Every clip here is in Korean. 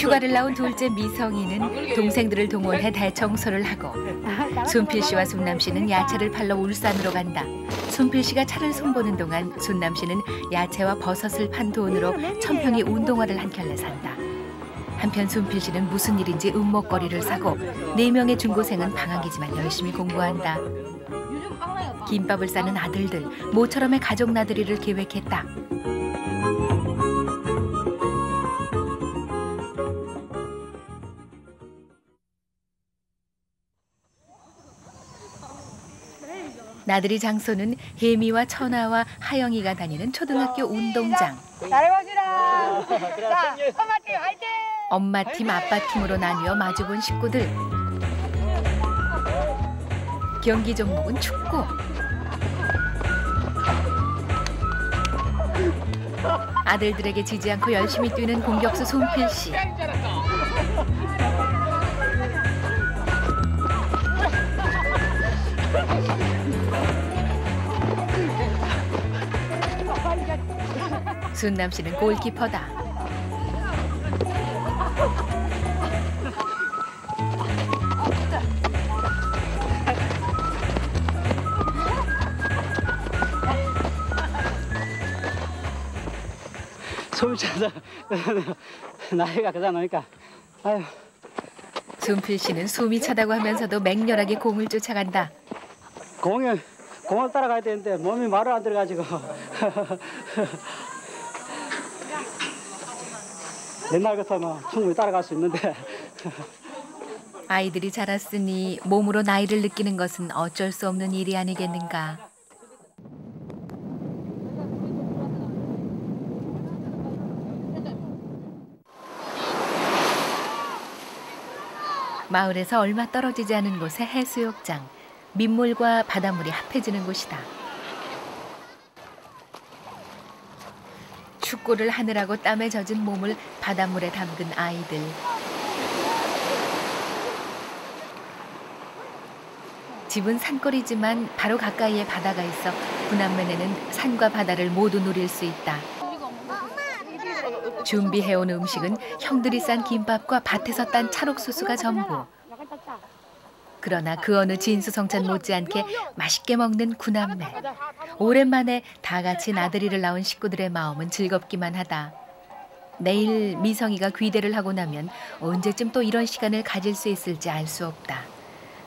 휴가를 나온 둘째 미성이는 동생들을 동원해 대청소를 하고 순필 씨와 순남 씨는 야채를 팔러 울산으로 간다. 순필 씨가 차를 손보는 동안 순남 씨는 야채와 버섯을 판 돈으로 천평이 운동화를 한 켤레 산다. 한편 순필 씨는 무슨 일인지 음목거리를 사고 네 명의 중고생은 방학이지만 열심히 공부한다. 김밥을 싸는 아들들 모처럼의 가족 나들이를 계획했다. 나들이 장소는 혜미와 천아와 하영이가 다니는 초등학교 운동장. 잘해보시라. 자, 엄마팀 화이팅! 엄마 팀, 아빠 팀으로 나뉘어 마주본 식구들. 경기 종목은 축구. 아들들에게 지지 않고 열심히 뛰는 공격수 손필 씨. 순남 씨는 골키퍼다. 숨을 차서 나이가 그자 노니까 아유 순필 씨는 숨이 차다고 하면서도 맹렬하게 공을 쫓아간다. 공을 공을 따라가야 되는데 몸이 말을 안 들어가지고 옛날 같으면 충분히 따라갈 수 있는데 아이들이 자랐으니 몸으로 나이를 느끼는 것은 어쩔 수 없는 일이 아니겠는가. 마을에서 얼마 떨어지지 않은 곳의 해수욕장. 민물과 바닷물이 합해지는 곳이다. 축구를 하느라고 땀에 젖은 몸을 바닷물에 담근 아이들. 집은 산골이지만 바로 가까이에 바다가 있어 구남면에는 산과 바다를 모두 누릴 수 있다. 준비해온 음식은 형들이 싼 김밥과 밭에서 딴 찰옥수수가 전부. 그러나 그 어느 진수성찬 못지않게 맛있게 먹는 구남매. 오랜만에 다 같이 나들이를 나온 식구들의 마음은 즐겁기만 하다. 내일 미성이가 귀대를 하고 나면 언제쯤 또 이런 시간을 가질 수 있을지 알 수 없다.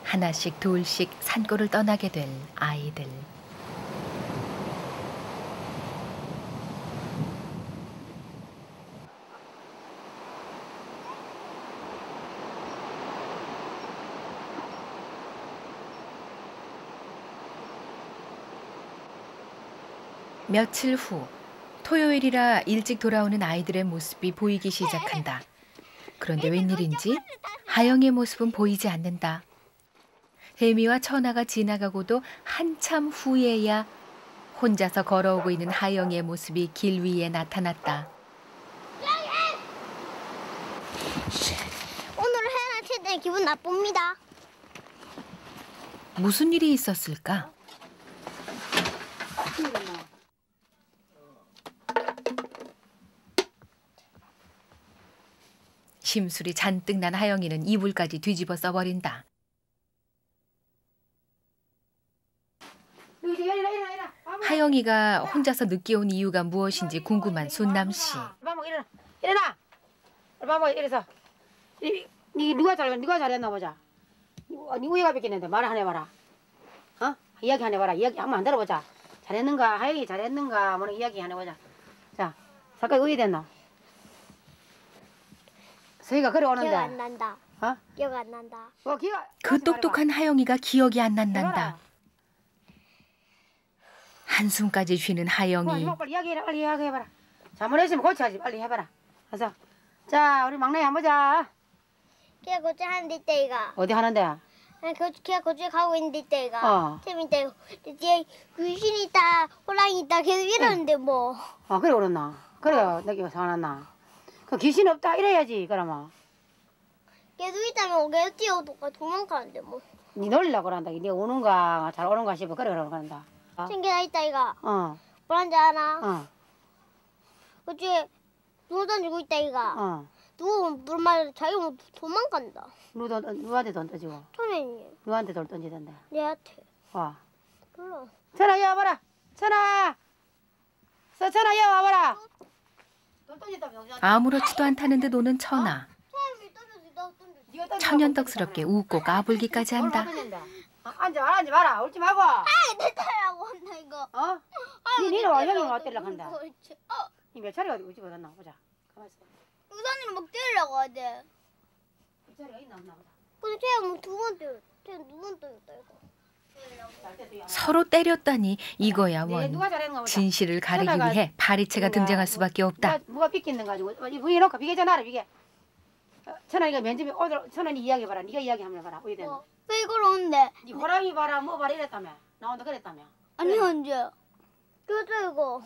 하나씩 둘씩 산골을 떠나게 될 아이들. 며칠 후 토요일이라 일찍 돌아오는 아이들의 모습이 보이기 시작한다. 그런데 웬일인지 하영의 모습은 보이지 않는다. 혜미와 천하가 지나가고도 한참 후에야 혼자서 걸어오고 있는 하영의 모습이 길 위에 나타났다. 오늘 해나 최대 기분 나쁩니다. 무슨 일이 있었을까? 심술이 잔뜩 난 하영이는 이불까지 뒤집어 써버린다. 하영이가 혼자서 늦게 온 이유가 무엇인지 궁금한 순남 씨. 일어나. 일어나. 이래서. 이, 니 누가 잘 누가 잘했나 보자. 어, 니 우애가 뵙겠는데 말한 해봐라. 어? 이야기 한 해봐라. 이야기 한번 안 들어보자. 잘했는가 하영이 잘했는가 뭐는 이야기 한 해보자. 자, 잠깐 우애 됐나? 서희가 그래 오는데. 기억 안 난다. 어? 기억 안 난다. 어, 기가. 그 똑똑한 하영이가 기억이 안 난단다. 한숨까지 쉬는 어, 하영이. 이모 빨리 이야기해라. 빨리 이야기해봐라. 잘못했으면 고쳐야지. 빨리 해봐라. 가서. 자, 우리 막내 한번 보자. 걔 거주 하는데 이때가. 어디 하는데? 걔 거주 가고 있는데 이때가. 어. 재밌대. 이제 귀신 있다, 호랑이 있다 계속 이러는데 뭐. 아 그래 그랬나? 그래 내가 화났나? 그 귀신 없다 이래야지 그러면 계속 있다면 계속 뛰어도 도망가는데 뭐. 니 놀리려고 그런다 니 오는가 잘 오는가 싶어 그래 그러고 그런다 챙겨다 있다 이가. 어, 뭐란지 알아? 어, 어째 누워 던지고 있다 이가. 어. 누워 물말 자기 뭐 도망간다. 누구한테 돈 던지고 선생님 누구한테 돈 던지던데. 내한테. 와. 몰라. 천아 야 와봐라. 천아. 서천아 야 와봐라. 병신. 아무렇지도 않다는 듯 오는 천하. 천연덕스럽게 웃고 까불기까지 뭘 한다. 어, 앉아 앉아 마라 울지 말고. 내 딸이라고 한다 이거. 어? 니내 니는 와 형이 와 때리려고 한다. 그렇지. 어, 니몇 차례 어디 울지 못했나 보자. 가만 있어. 우산이는 막 때리려고 하대. 몇 차례 있나 없나 보자. 근데 쟤가 뭐두번 때렸. 쟤두번 때렸다 이거. 서로 때렸다니 이거야 네, 원. 진실을 가리기 위해 파리채가 누가 등장할 수밖에 없다. 누가 삐끼는 가지고 어, 이 위에 놓고 비계잖아 비계. 어, 천원이가 면접에 오늘 천원이 이야기 봐라. 네가 이야기 한번 해봐라. 어디 됐나? 어, 왜 이걸 오는데? 네 호랑이 봐라 뭐 봐라 이랬다며. 나온다 그랬다며. 아니 언제? 그래도 이거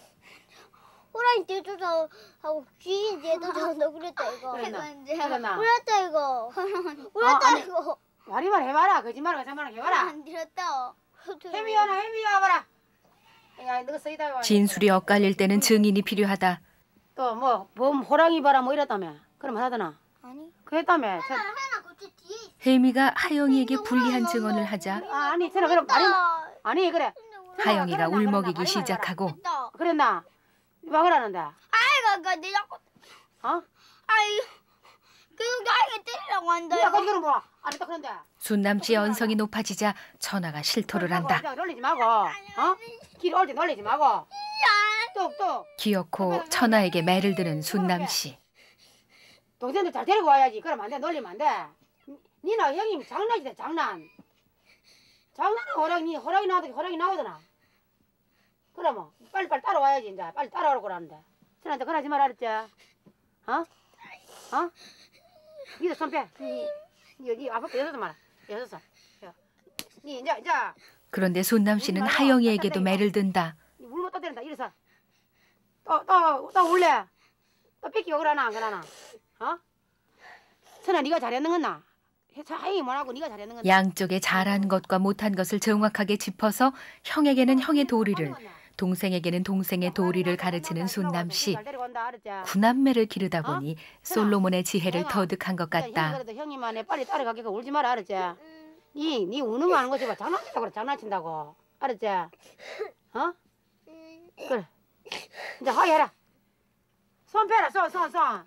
호랑이 떼쫓아 하고 귀신 떼쫓아온다 그랬다 이거. 그랬나? 그랬다 이거. 어, 그랬다 이거. 말이만 해봐라. 거짓말을 거짓말을 해봐라. 안 들었다. 혜미 와나 혜미 와봐라. 야 너가 쓰이다 와. 진술이 엇갈릴 때는 증인이 필요하다. 또뭐 범 호랑이 봐라 뭐 이랬다며. 그럼 하더나. 아니. 그랬다며. 있어. 혜미가 하영이에게 불리한 증언을 하자 아, 아니 천아 그럼 말이 아니 그래. 하영이가 울먹이기 시작하고. 그랬나? 막으라는데. 아이가 자꾸 어? 아이 순남 씨의 언성이 높아지자 천하가 실토를 한다. 어? 귀엽고 천하에게 매를 드는 순남 씨. 동생들 잘 데리고 와야지. 그럼 안 돼. 놀리면 안 돼. 니- 니나 형님 장난이다 장난. 장난은 호랑이 니 호랑이 나오더니 호랑이 나오더나. 그러면 빨리 빨리 따라와야지 이제 빨리 따라오라고 그러는데. 선한테 그러지 말아 알았지? 어? 어? 이제 그런데 순남 씨는 하영이에게도 매를 든다. 니 울면 또 때린다. 이래서 또또또 울래. 또 뺏기고 그러나 안 그러나? 어? 선아 네가 잘했는 건 나? 하영이 뭐라고 네가 잘했는 건나? 양쪽에 잘한 것과 못한 것을 정확하게 짚어서 형에게는 형의 도리를, 동생에게는 동생의 도리를 가르치는 순남 씨. 구남매를 기르다 보니 솔로몬의 지혜를 터득한 것 같다. 형님만에 빨리 따라가게까 울지 마라 알았지? 니, 니 우는 거 하는 거지 봐. 장난친다고 그래 장난친다고. 알았지? 어? 그래. 이제 하게 해라. 손 빼라 손 손 손.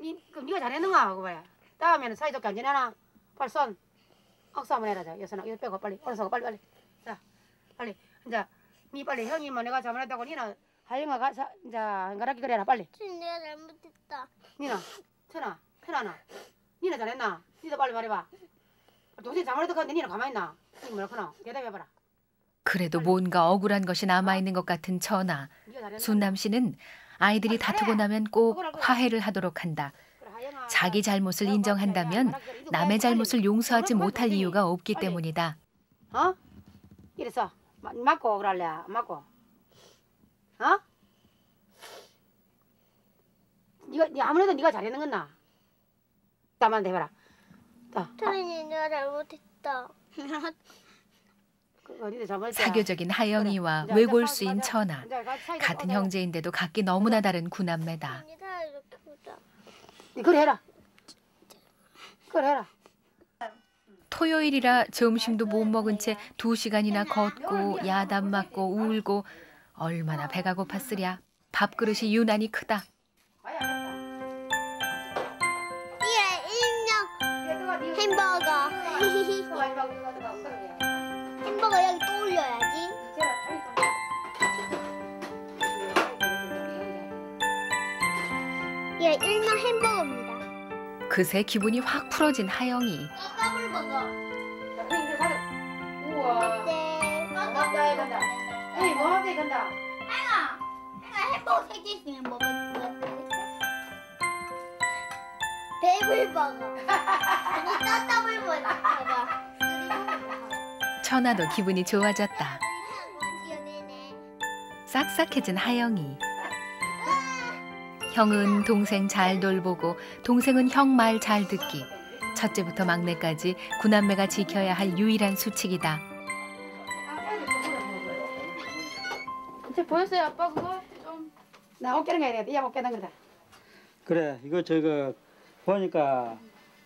니, 그럼 니가 잘했는가? 하고 봐야 다음에는 사이좋게 안 지내나? 빨리 손. 억수 한번 해라 자 여선아 이거 빼고 빨리. 오른손 빨리 빨리. 자 빨리. 이제 니 빨리 형님만 내가 잘못했다고 니는 하영아 가자 이제 한가락기 그래라 빨리 내가 잘못했다. 니나, 천아, 편하나, 니나 잘했나? 니도 빨리 말해봐. 동생 잘못했다 근데 니는 가만히 있나? 니 뭐라카나? 대답해봐라. 그래도 뭔가 억울한 것이 남아있는 것 같은 잘했나? 순남 씨는 아이들이 다투고 나면 꼭 화해를 하도록 한다. 자기 잘못을 인정한다면 남의 잘못을 용서하지 못할 이유가 없기 때문이다. 어? 이래서 마- 맞고 그럴래? 안 맞고? 어? 니가 니 아무래도 니가 잘했는 건나? 나만 대봐라. 자, 선생님 내가 잘못했다. 그? 사교적인 하영이와 이제 외골수인 천하. 사이좋게 같은. 형제인데도 각기 너무나 다른 구남매다. 그래 해라. 그래 해라. 토요일이라 점심도 못 먹은 채 두 시간이나 걷고 야단 맞고 울고 얼마나 배가 고팠으랴. 밥그릇이 유난히 크다. 알았다. 예, 일명 햄버거. 햄버거 여기 또 올려야지. 예, 일명 햄버거입니다. 그새 기분이 확 풀어진 하영이. 이. 우와. 네. 에이, 뭐하게 간다. 햄버거 세개 먹을. 아니 따따블버거. 봐봐. 천하도 기분이 좋아졌다. 싹싹해진 하영이. 형은 동생 잘 돌보고 동생은 형 말 잘 듣기. 첫째부터 막내까지 구남매가 지켜야 할 유일한 수칙이다. 제 보였어요 아빠 그거 좀나 옷게는 가야 되겠다. 야 옷게는 거다. 그래 이거 저거 보니까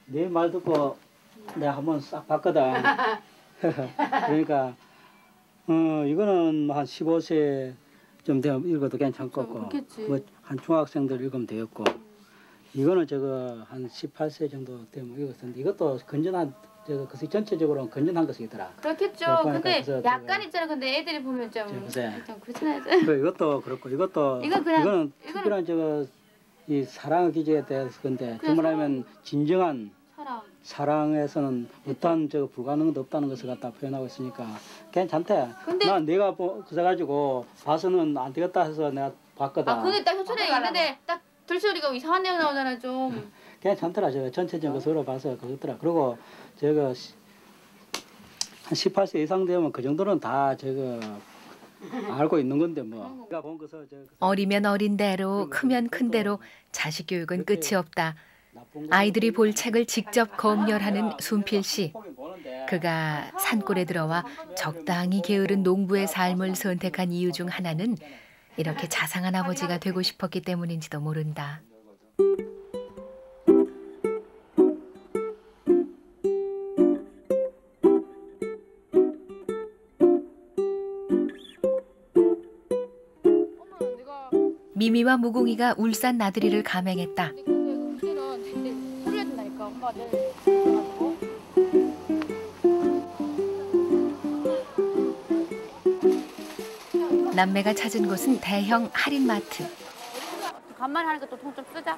네 말 듣고 내가 한번 싹 봤거든 그러니까 어 이거는 한 15세 좀 되면 읽어도 괜찮고. 뭐한 중학생들 읽으면 되겠고. 이거는 저거 한 18세 정도 되면 읽었는데 이것도 건전한 저거 글쎄 전체적으로는 건전한 것이더라. 그렇겠죠. 근데 약간 제가- 있잖아. 근데 애들이 보면 좀. 좀 그렇잖아요. 그 이것도 그렇고 이것도 이건 그냥- 이거는 이거는- 특별한 저거 이 사랑 기제에 대해서 근데 정말하면 진정한 사람 사랑 에서는 어떠한 저 불가능도 없다는 것을 갖다 표현하고 있으니까 괜찮대. 근데- 난 내가 보- 그래 가지고 봐서는 안 되겠다 해서 내가 봤거든. 아 근데 딱 효철이 있는데 딱 들소리가 이상한 내용 나오잖아 좀 괜찮더라. 저 전체적인 것으로 봐서 그렇더라. 그리고 저거 시- 한 18세 이상 되면 그 정도는 다 저거 알고 있는 건데 뭐. 어리면 어린 대로 크면 큰 대로 자식 교육은 끝이 없다. 아이들이 볼 책을 직접 검열하는 순필 씨. 그가 산골에 들어와 적당히 게으른 농부의 삶을 선택한 이유 중 하나는 이렇게 자상한 아버지가 되고 싶었기 때문인지도 모른다. 미미와 무공이가 울산 나들이를 감행했다. 가지고 남매가 찾은 곳은 대형 할인마트. 간만에 하니까 또 돈 좀 쓰자.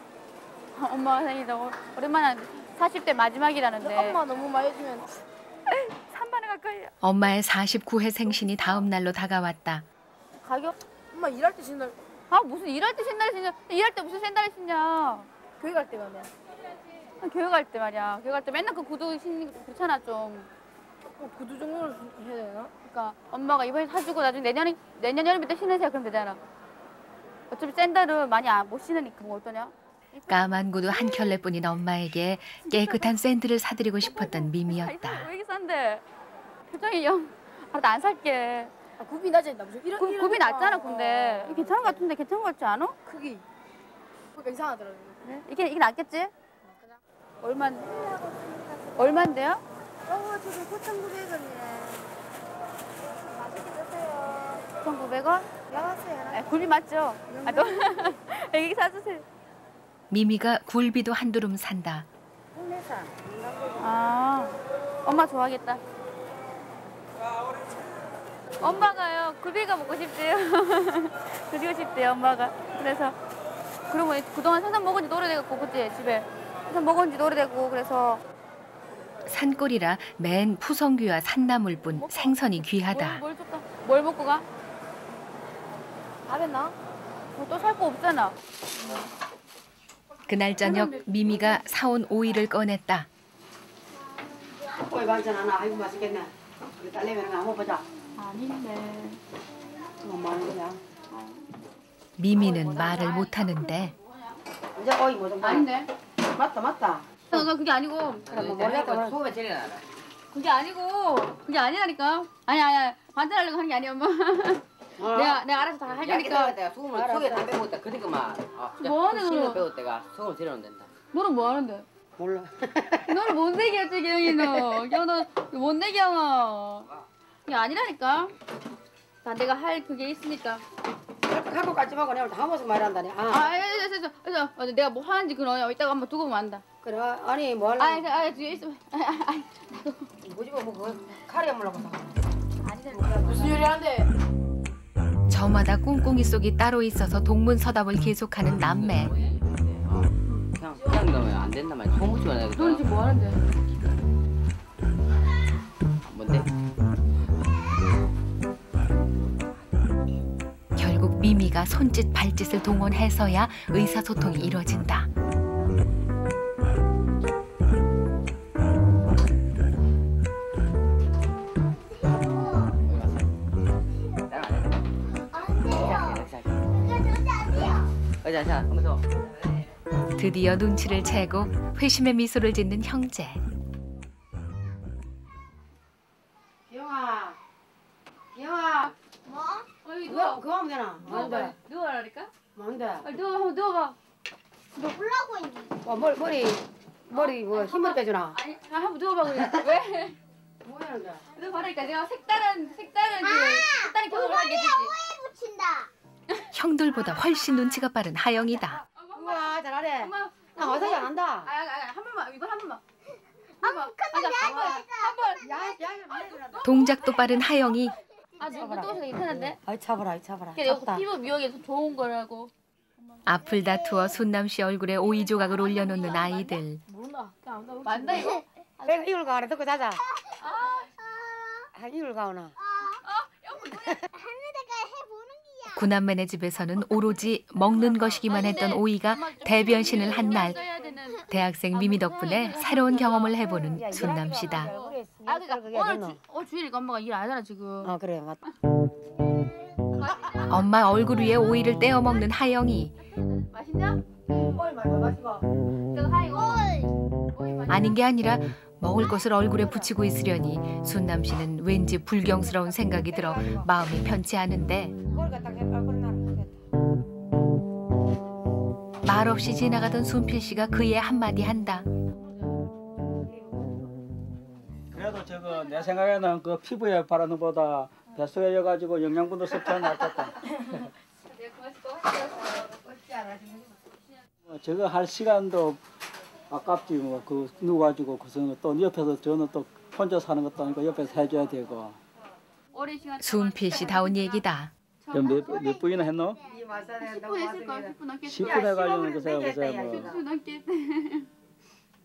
엄마 생일도 오랜만에 하는데 40대 마지막이라는데. 엄마 너무 많이 주면 3만 원 가까이. 엄마의 49회 생신이 다음 날로 다가왔다. 가격? 엄마 일할 때 신날 아 무슨 일할 때 신나를 신냐? 일할 때 무슨 샌달을 신냐? 교회 갈 때 가면 교회 갈 때 말이야 교회 갈 때 맨날 그 구두 신는 거 그렇잖아 좀 어, 구두 정도는 신- 해야 되나? 그러니까 엄마가 이번에 사주고 나중에 내년에 내년 여름부터 신으세요 그럼 되잖아 어차피 샌들은 많이 안- 못 신으니까 뭐 어떠냐 까만 구두 한 켤레뿐인 엄마에게 깨끗한 샌들을 사드리고 싶었던 미미였다. 왜 이렇게 싼데 표정이 영 알았다 안 살게 아, 굽이 낮아진다. 무슨 이런 구, 이런 굽이 낮잖아 어, 근데 어. 괜찮은 것 같은데 괜찮은 것 같지 않아? 크기. 그러니까 이상하더라고. 그래? 이게 이게 낫겠지? 얼마 얼마인데요? 어, 저거 9,900원이네. 맛있게 드세요. 1,900원? 나왔어요. 아, 굴비 맞죠? 아, 너 애기 사주세요. 미미가 굴비도 한 두름 산다. 국내산. 아, 엄마 좋아하겠다. 엄마가요, 굴비가 먹고 싶대요. 드리고 싶대요, 엄마가. 그래서, 그러고 그동안 생선 먹은 지도 오래돼갖고, 그치, 집에. 먹은 지도 오래되고, 그래서. 산골이라 맨 푸성귀와 산나물뿐 생선이 귀하다. 뭘, 뭘? 뭘 먹고 가? 다 됐나? 뭐또살 거 없잖아. 그날 저녁 미미가 사온 오이를 꺼냈다. 꼬이 반찬 하나. 아이고 맛있겠네. 우리 딸내미는 한번 보자. 아닌데. 뭐 많은 거야. 미미는 말을 못 하는데 이제 어이 뭐 정도. 아닌데. 맞다 맞다. 어, 나 그게 아니고. 그래 뭐 모르겠다. 소금에 제일 나라. 그게 아니고. 그게 아니라니까. 아니, 아니, 반찬하려고 하는 게 아니야, 엄마. 어. 내가, 내가 알아서 다 할. 때가 내가 소금을 속에 다 빼먹었다. 그러니까만. 뭐 하는 신을 거야? 빼고 때가 소금을 재려면 된다. 너는 뭐 하는데? 몰라. 너는 못내기였지, 경이 너. 경, 너 못내기 영어. 그게 아니라니까. 다 내가 할 그게 있으니까. 갖고 가지 말고 내가 한 번씩 말한다니. 아, 아 알겠어, 알겠어. 어, 내가 뭐 하는지 그럼 이따가 한번 두고 보면 안다. 그래 아니 뭐 아, 하려고. 아, 아, 뒤에 있어. 아, 아, 아. 뭐지 뭐 그거 카레 사. 아니라니까. 무슨 요리 하는데? 저마다 꿍꿍이 속이 따로 있어서 동문서답을 계속하는 남매. 그냥 그냥 넣으면 안 된단 말이야. 소금만 해야 너는 지금 뭐 하는데? 미미가 손짓 발짓을 동원해서야 의사소통이 이뤄진다. 드디어 눈치를 채고 회심의 미소를 짓는 형제. 머리 뭐 힘을 빼주나? 아니 아, 한번 누워봐 그냥. 왜? 뭐야 이게? 누워봐라니까 내가 색다른 색다른 그 색다른 경험을 하게. 오해 붙인다. 형들보다 훨씬 눈치가 빠른 하영이다. 우와 잘하네. 엄마. 나 어서 잘한다. 아, 아, 아, 한 번만 이번 한 번만. 아, 근데 한번 한번. 야, 야, 야, 동작도 빠른 하영이 아 누구 또 괜찮은데? 아이 차봐라, 아이 이거 찹다. 피부 미용에 더 좋은 거라고. 앞을 다투어 순남 씨 얼굴에 오이 조각을 올려놓는 아이들. 모른다. 그냥 안 나오지. 맞나 이거? 내가 이걸 가오라 듣고 자자. 아, 이걸 가오나. 하늘에가 해보는 기야. 구남매네 집에서는 오로지 먹는 것이기만 했던 오이가 대변신을 한 날. 대학생 미미 덕분에 새로운 경험을 해보는 순남 씨다. 아 그러니까 오늘 주, 어 주일이가 엄마가 일 안 하잖아 지금. 어 그래 맞다. 엄마 얼굴 위에 오이를 떼어 먹는 하영이 맛있냐? 어이 말고 마시고. 내가 하이고. 오이 맛있. 아닌 게 아니라 먹을 것을 얼굴에 붙이고 있으려니 순남 씨는 왠지 불경스러운 생각이 들어 마음이 편치 않은데. 말없이 지나가던 순필 씨가 그의 한마디 한다. 그래도 저거 내 생각에는 그 피부에 바르는 것보다 뱃속에 여가지고 영양분도 섭취하는 게 낫겠다. 뭐 저거 할 시간도 아깝지 뭐그 누구 가지고 그래서 또 옆에서 저는 또 혼자 사는 것도 아니고 옆에서 해줘야 되고 오랜 시간. 순필 씨 다운 얘기다. 몇 몇 분이나 했노? 이 마사네 10분 했을까? 10분 넘게. 10분 야, 해가지고 15분 그새 그새 뭐 지금. 10분 넘게.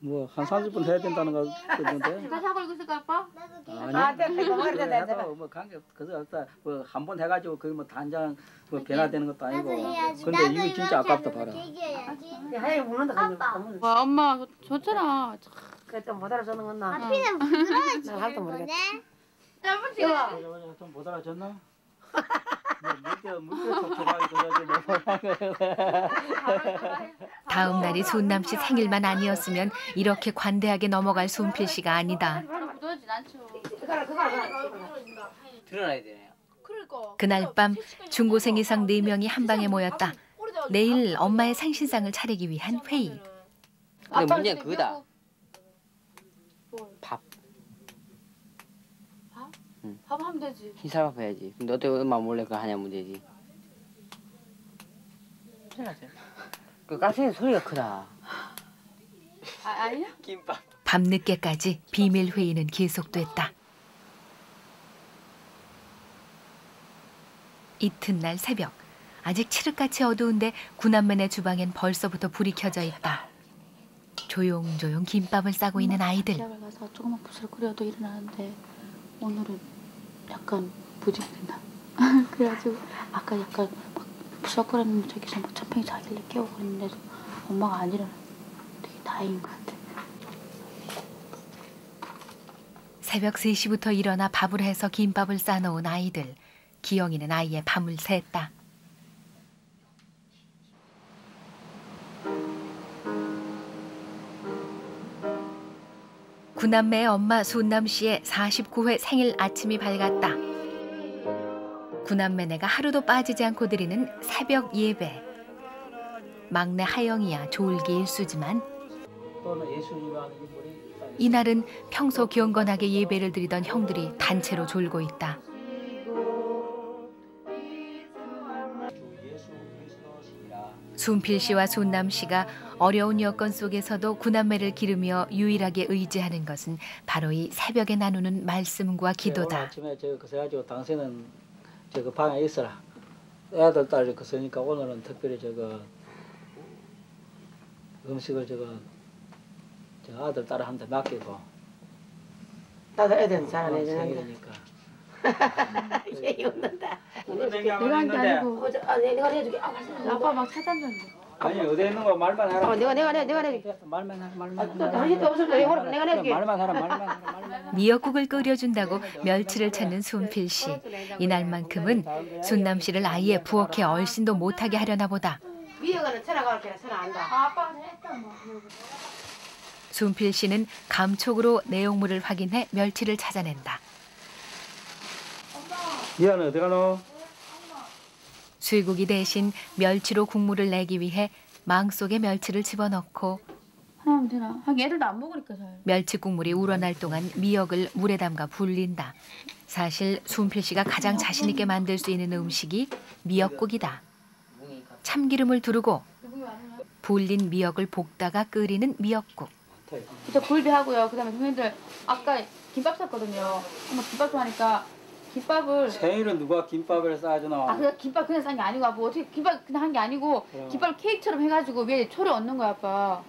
뭐한 30분 해야 된다는 거 같던데. 다시 하고 아빠? 아니. 아. 해도 뭐 관계 없다. 뭐한 번 해가지고 그게 뭐 단장 뭐 변화되는 것도 아니고. 근데 이거 진짜 아깝다 봐라. 하얘 먹는다. 아빠. 와 엄마 좋잖아. 그때 못 알아주는 건 나. 앞이는 부드러워지는 나 할도 모르겠다. 거네. 짧은 이거 어, 좀 못 알아줬나? 그러지 다음 날이 순남 씨 생일만 아니었으면 이렇게 관대하게 넘어갈 순필 씨가 아니다. 그날 밤 중고생 이상 네명이 한 방에 모였다. 내일 엄마의 생신상을 차리기 위한 회의. 근데 문제는 그거다. 밥. 밥 하면 되지. 흰쌀밥 해야지. 근데 어떻게 엄마 몰래 그거 하냐 문제지. 그 가스레인 소리가 크다. 아 아니야? 김밥. 밤늦게까지 비밀 회의는 계속됐다. 이튿날 새벽 아직 칠흑같이 어두운데 구남매네 주방엔 벌써부터 불이 켜져 있다. 조용조용 김밥을 싸고 있는 아이들. 시합을 가서 조금만 부스럭거려도 일어나는데 오늘은 약간 부지런다. 그래가지고 아까 약간 막 부스럭거리는 저기서 막 천평이 자기를 깨우고 그랬는데도 엄마가 안 일어나. 되게 다행인 것 같아. 새벽 3시부터 일어나 밥을 해서 김밥을 싸놓은 아이들. 기영이는 아이의 밤을 샜다. 구남매의 엄마 순남 씨의 49회 생일 아침이 밝았다. 구남매네가 하루도 빠지지 않고 드리는 새벽 예배. 막내 하영이야 졸기 일수지만 이날은 평소 경건하게 예배를 드리던 형들이 단체로 졸고 있다. 순필 씨와 순남 씨가 어려운 여건 속에서도 구남매를 기르며 유일하게 의지하는 것은 바로 이 새벽에 나누는 말씀과 기도다. 아침에 저 그새 가지고 당신은 저그 방에 있어라. 애들 딸이 그러니까 오늘은 특별히 저거 음식을 저거 저 아들 딸한테 맡기고 나도 애들 잘안 오늘 해주는데. 생일이니까. 얘기 없는다. 내가 한게 아니고 어, 저, 아, 내- 내가 해줄게. 아. 아빠 막 찾았는데. 아니 어디 있는 거 말만 해라. 어, 내가 내가 내가 내가 해줄게. 말만 해 말만. 또 당신도 없을 때 내가 내가 해줄게. 말만 해라 말만. 미역국을 끓여준다고 멸치를 찾는 순필 씨. 이날만큼은 순남 씨를 아예 부엌에 얼씬도 못하게 하려나 보다. 미역은 그렇게 천하 안다. 아빠가 했다 뭐. 순필 씨는 감촉으로 내용물을 확인해 멸치를 찾아낸다. 미안해 어디 가노? 쇠고기 대신 멸치로 국물을 내기 위해 망 속에 멸치를 집어넣고 되나? 애들도 안 먹으니까 잘. 멸치 국물이 우러날 동안 미역을 물에 담가 불린다. 사실 순필 씨가 가장 자신 있게 만들 수 있는 음식이 미역국이다. 참기름을 두르고 불린 미역을 볶다가 끓이는 미역국. 일단 굴비하고요. 그다음에 선생님들 아까 김밥 샀거든요. 엄마 김밥 좋아하니까 김밥을 생일은 누가 김밥을 싸주나? 아 그냥 김밥 그냥 싼 게 아니고 뭐 어떻게 김밥 그냥 한 게 아니고 그럼. 김밥을 케이크처럼 해가지고 위에 초를 얹는 거야 아빠.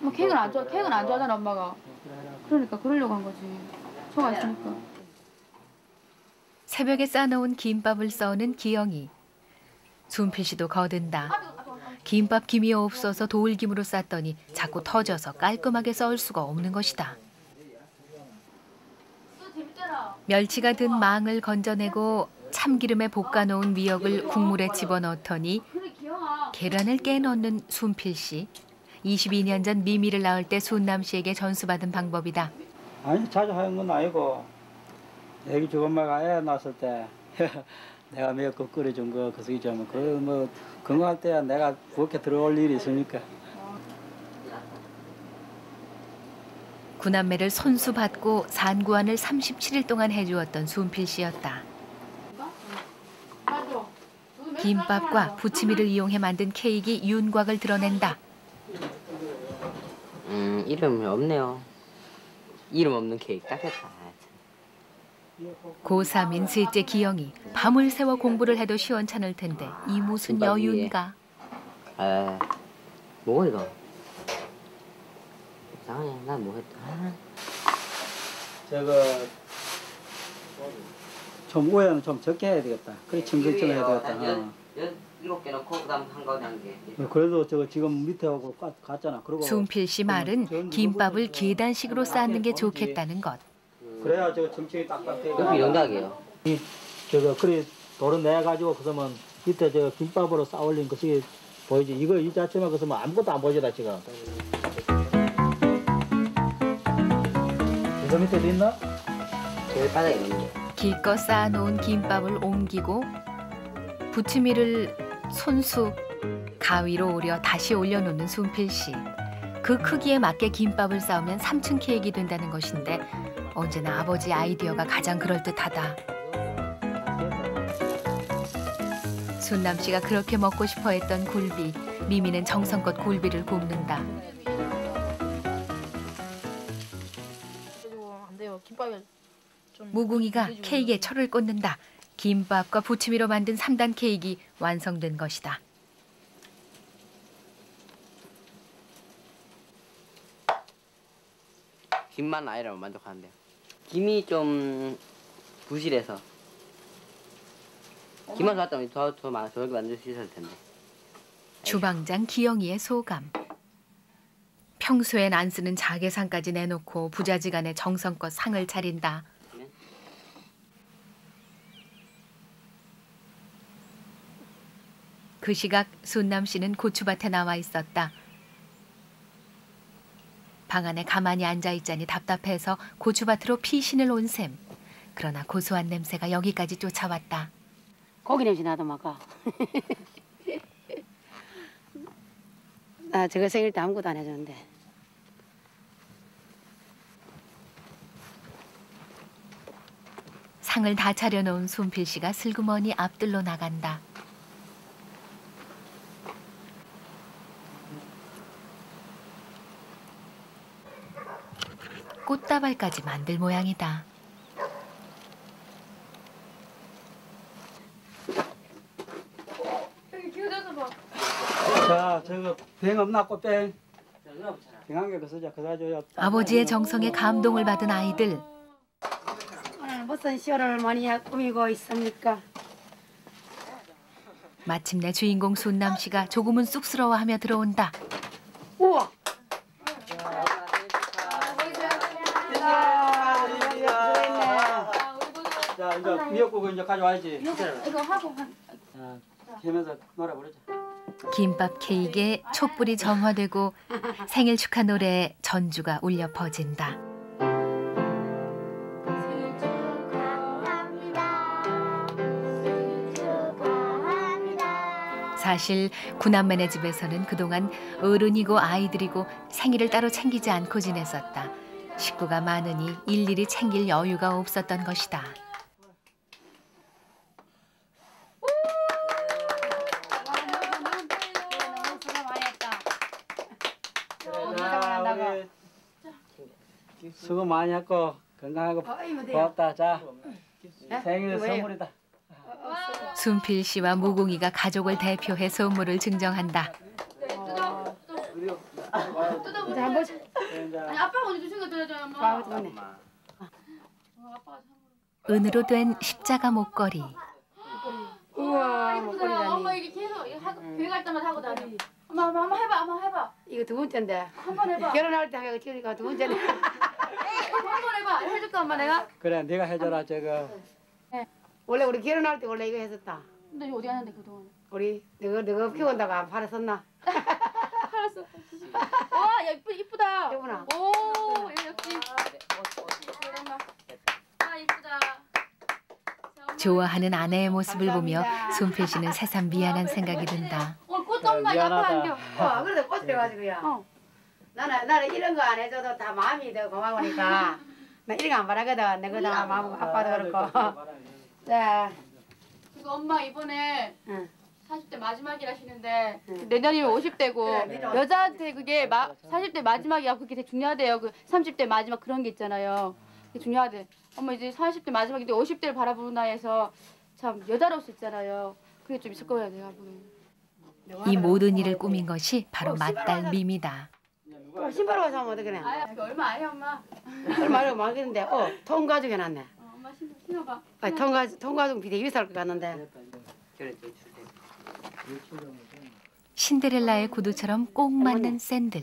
엄마 케이크는 안 좋아 케이크는 안 좋아하잖아 엄마가. 그러니까 그러려고 한 거지. 초가 있으니까. 새벽에 싸놓은 김밥을 써는 기영이. 순필 씨도 거든다. 김밥 김이 없어서 돌김으로 쌌더니 자꾸 터져서 깔끔하게 썰 수가 없는 것이다. 멸치가 든 망을 건져내고 참기름에 볶아놓은 미역을 국물에 집어넣더니. 계란을 깨넣는 순필 씨. 22년 전 미미를 낳을 때 순남 씨에게 전수받은 방법이다. 아니 자주 하는 건 아니고 애기 죽엄마가 애 낳았을 때 내가 미역국 끓여준 거 그래서 이자면 그뭐 건강할 때야 내가 부엌에 들어올 일이 있으니까 구남매를 손수 받고 산구안을 37일 동안 해주었던 순필 씨였다. 김밥과 부치미를 이용해 만든 케이크 윤곽을 드러낸다. 음 이름이 없네요. 이름 없는 케이크 딱 했다. 고3인 셋째 기영이 밤을 새워 공부를 해도 시원찮을 텐데 이 무슨. 여유인가. 아 뭐고 이거? 이상하네. 난뭐 했다. 아, 저거 좀 우에는 좀 적게 해야 되겠다 그래 층층층 해야 되겠다 한 어. 연- 일곱 개 넣고 그다음 한 가운데 한 개. 그래도 저거 지금 밑에 하고 가- 갔잖아 그리고 순필 씨 말은 김밥을 계단식으로 쌓는 게 좋겠다는 것. 그래야 저거 층층이 딱딱 되고 여기 영닭이에요. 이 저거 그래 도로 내 가지고 그러면 밑에 저 김밥으로 쌓 올린 것이 보이지 이거 이 자체만 그러면 아무것도 안 보이다 지금 이거 밑에도 있나? 제일 바닥에 있는 게. 기껏 쌓아놓은 김밥을 옮기고 부치미를 손수 가위로 오려 다시 올려놓는 순필 씨. 그 크기에 맞게 김밥을 쌓으면 3층 케이크 된다는 것인데 언제나 아버지 아이디어가 가장 그럴듯하다. 순남 씨가 그렇게 먹고 싶어 했던 굴비. 미미는 정성껏 굴비를 굽는다. 그래가지고 케이크에 철을 꽂는다. 김밥과 부치미로 만든 3단 케이크 완성된 것이다. 김만 아니라면 만족하는데요. 김이 좀 부실해서. 김만 좋았다면 더, 더 많아, 저렇게 만들 수 있었을 텐데. 주방장 기영이의 소감. 평소엔 안 쓰는 자개상까지 내놓고 부자지간에 정성껏 상을 차린다. 그 시각 순남 씨는 고추밭에 나와 있었다. 방 안에 가만히 앉아 있자니 답답해서 고추밭으로 피신을 온 셈. 그러나 고소한 냄새가 여기까지 쫓아왔다. 고기 냄새 나더마가. 나 저거 생일 때 아무것도 안 해줬는데. 상을 다 차려놓은 손필 씨가 슬그머니 앞들로 나간다. 꽃다발까지 만들 모양이다. 자 저거 병 없나 꽃병 병한 개 그서자 그사줘요 아버지의 정성에 감동을 받은 아이들. 오늘 무슨 쇼를 많이 꾸미고 있습니까? 마침내 주인공 순남 씨가 조금은 쑥스러워하며 들어온다. 우와. 이제 미역국을 이제 가져와야지 이거 하고 한자 하면서 노래 부르자 김밥 케이크에 촛불이 점화되고 생일 축하 노래에 전주가 울려 퍼진다. 사실 구남매네 집에서는 그동안 어른이고 아이들이고 생일을 따로 챙기지 않고 지냈었다. 식구가 많으니 일일이 챙길 여유가 없었던 것이다. 수고 많이 했다. 자, 수고 많이 했고 건강하고 돼요? 고맙다. 자, 네? 생일 뭐예요? 선물이다. 순필 씨와 무궁이가 가족을 대표해 선물을 증정한다. 엄마. 봐, 어떡하네. 은으로 된 십자가 목걸이. 우와, 이쁘다. 엄마 목걸이라니. 이게 계속 이거 하고 교회 갈 때마다 하고 다녀. 엄마, 엄마 한번 해봐, 한번 해봐. 이거 두 번째인데. 한번 해봐. 결혼할 때 하고 찍으니까 두 번째네. 한번 해봐. 해줄까, 엄마 내가? 그래, 네가 해줘라 저거. 원래 우리 결혼할 때 원래 이거 했었다. 근데 어디 갔는데 그동안? 우리 너가 너가 키운다고 안 팔았었나? 알았어. 와, 야 이쁘 이쁘다. 예쁘나? 오, 야, 역시. 엄마. 아 이쁘다. 좋아하는 아내의 모습을 보며 순필 씨는 새삼 미안한 생각이 든다. 어, 꽃 엄마 옆에 미안하다. 안겨. 어, 그래도 꽃을 해가지고요. 어. 나는 나는 이런 거 안 해줘도 다 마음이 더 고마우니까 나 이런 거 안 바라거든. 내가 다 마음 아빠도 그렇고. 자, 이거 엄마 이번에 응. 40대 마지막이라시는데 응. 내년이면 50대고 그래, 여자한테 그게 마, 40대 마지막이야 그게 되게 중요하대요. 그 30대 마지막 그런 게 있잖아요. 그게 중요하대. 엄마 이제 40대 마지막인데 50대를 바라보는 나이에서 참 여자로서 있잖아요. 그게 좀 있을 거예요 내가 보기엔. 이 모든 일을 꾸민 것이 바로 맏딸 미미다. 어, 신발 와서 하면 어떡해. 아야 그게 얼마 아니야 엄마. 얼마 얼마 많겠는데, 어, 통가죽 해놨네. 어, 엄마 신어 신어봐. 아, 통가죽 통가죽 비대 위살 것 같는데. 신데렐라의 구두처럼 꼭 맞는 샌들.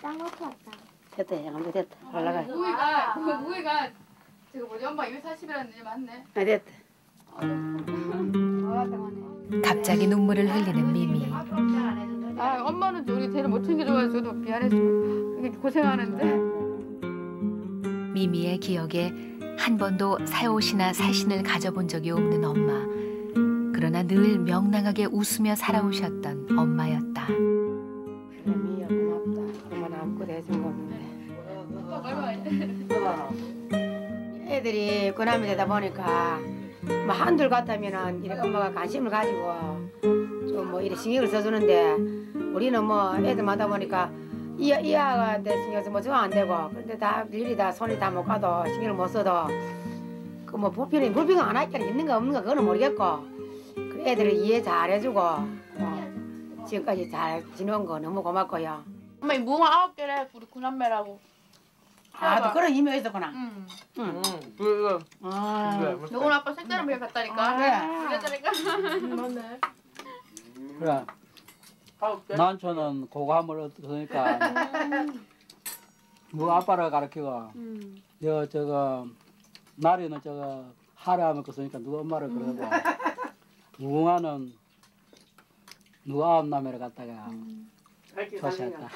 쌍꺼풀 왔다. 됐다, 양도 됐다. 올라가. 무이가 그 무이가 저거 뭐지 엄마 240이라는 게 맞네. 아, 됐다. 갑자기 눈물을 흘리는 미미. 아 엄마는 우리 대를 못 챙겨줘가지고 저도 미안해서 이렇게 고생하는데. 미미의 기억에 한 번도 새 옷이나 새 신을 가져본 적이 없는 엄마. 그러나 늘 명랑하게 웃으며 살아오셨던 엄마였다. 그래, 미야, 고맙다. 엄마 아무것도 해준 거 없는데. 애들이 그남이 되다 보니까 뭐 한둘 같다면은 이렇게 엄마가 관심을 가지고 좀 뭐 이렇게 신경을 써주는데 우리는 뭐 애들마다 보니까 이, 이 아가한테 신경 쓰면 저안 되고 근데 다 일일이 다 손이 다 못 가도 신경을 못 써도 그뭐 불편이 불평 안 할게 있는 거 없는 거 그거는 모르겠고 그 애들을 이해 잘 해주고 뭐 지금까지 잘 지내온 거 너무 고맙고요. 엄마 이 무궁화 아홉 개래 우리 구남매라고. 아, 또 그런 의미가 있었구나. 응. 응. 그거 아, 너건 아빠 색다른 별 같다니까. 아, 그래. 그랬다니까. 맞네. 그래. 난초는 고감을 얻으니까 뭐 아빠를 가르치고 여 저거 나리는 저거 하라 하면 그러니까 누가 엄마를 그러고 무궁화는 누가 암남매를 갖다가 토시했다.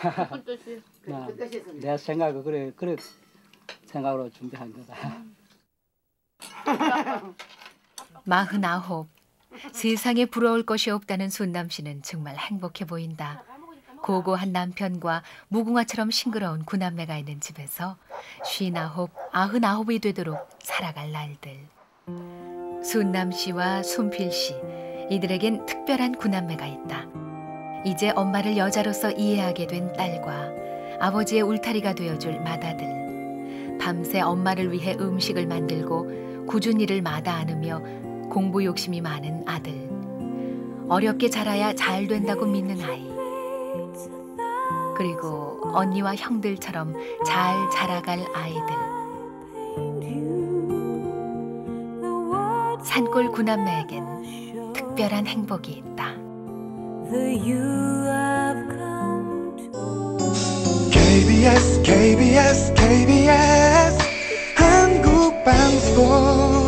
나. 내 생각을 그래 그래 생각으로 준비한 거다. 마흔아홉. 세상에 부러울 것이 없다는 순남 씨는 정말 행복해 보인다. 고고한 남편과 무궁화처럼 싱그러운 구남매가 있는 집에서 쉰아홉, 아흔아홉이 되도록 살아갈 날들. 순남 씨와 순필 씨, 이들에겐 특별한 구남매가 있다. 이제 엄마를 여자로서 이해하게 된 딸과 아버지의 울타리가 되어줄 맏아들. 밤새 엄마를 위해 음식을 만들고 굳은 일을 마다 않으며 공부 욕심이 많은 아들. 어렵게 자라야 잘 된다고 믿는 아이. 그리고 언니와 형들처럼 잘 자라갈 아이들. 산골 구남매에겐 특별한 행복이 있다. KBS KBS KBS 한국 방송.